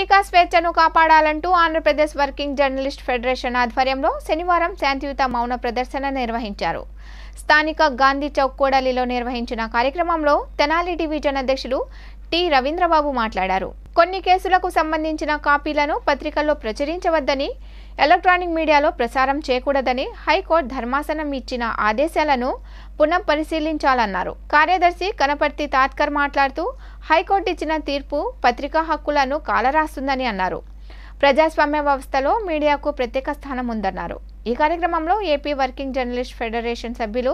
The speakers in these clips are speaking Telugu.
పత్రికా స్వేచ్ఛను కాపాడాలంటూ ఆంధ్రప్రదేశ్ వర్కింగ్ జర్నలిస్ట్ ఫెడరేషన్ ఆధ్వర్యంలో శనివారం శాంతియుత మౌన ప్రదర్శన నిర్వహించారు. స్థానిక గాంధీ చౌక్ కూడలిలో నిర్వహించిన కార్యక్రమంలో తెనాలి డివిజన్ అధ్యక్షులు టి రవీంద్రబాబు మాట్లాడారు. కొన్ని కేసులకు సంబంధించిన కాపీలను పత్రికల్లో ప్రచురించవద్దని ఎలక్ట్రానిక్ మీడియాలో ప్రసారం చేయకూడదని హైకోర్టు ధర్మాసనం ఇచ్చిన ఆదేశాలను పునః పరిశీలించాలన్నారు. కార్యదర్శి కనపర్తి తాత్కర్ మాట్లాడుతూ హైకోర్టు ఇచ్చిన తీర్పు పత్రికా హక్కులను కాలరాస్తుందని అన్నారు. ప్రజాస్వామ్య వ్యవస్థలో మీడియాకు ప్రత్యేక స్థానం ఉందన్నారు. ఈ కార్యక్రమంలో ఏపీ వర్కింగ్ జర్నలిస్ట్ ఫెడరేషన్ సభ్యులు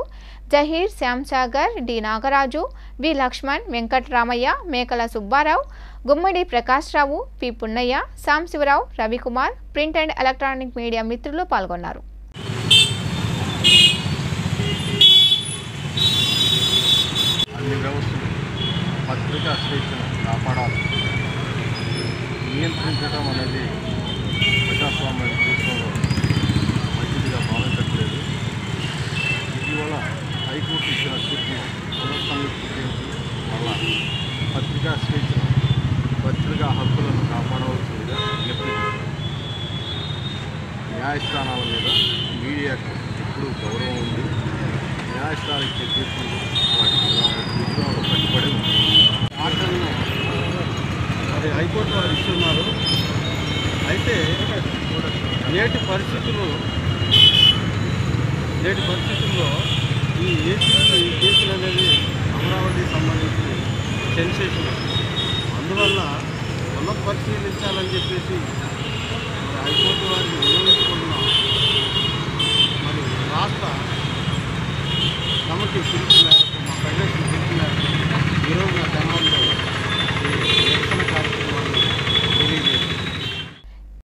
Zaheer Shyamsagar D Nagaraju V Lakshman Venkataramaiah Mekala Subbarao Gummadi Prakashrao P Punnaiah Samshivarao Ravikumar print and electronic media మిత్రులు పాల్గొన్నారు అన్ని వ్యవస్థలు పత్రికా స్వేచ్ఛను కాపాడాలి. నియంత్రించడం అనేది ప్రజాస్వామ్య దేశంలో మంచిదిగా భావించట్లేదు. ఇటీవల హైకోర్టు ఇచ్చిన తీర్పును పునఃసమీక్షించి వల్ల పత్రికా స్వేచ్ఛను పత్రికా హక్కులను కాపాడవలసిందిగా విజ్ఞప్తి న్యాయస్థానాల మీద మీడియాకు ఎప్పుడూ గౌరవం ఉంది. న్యాయస్థానం ఇచ్చే తీర్పులు హైకోర్టు వారు ఇస్తున్నారు. అయితే నేటి పరిస్థితులు నేటి పరిస్థితుల్లో ఈ ఏసీ ఈ కేసులు అనేది అమరావతికి సంబంధించి సెన్సేషన్. అందువల్ల పునఃపరిశీలించాలని చెప్పేసి మరి హైకోర్టు వారిని వినియోగించుకుంటున్నాం మరి రాష్ట్ర తమకి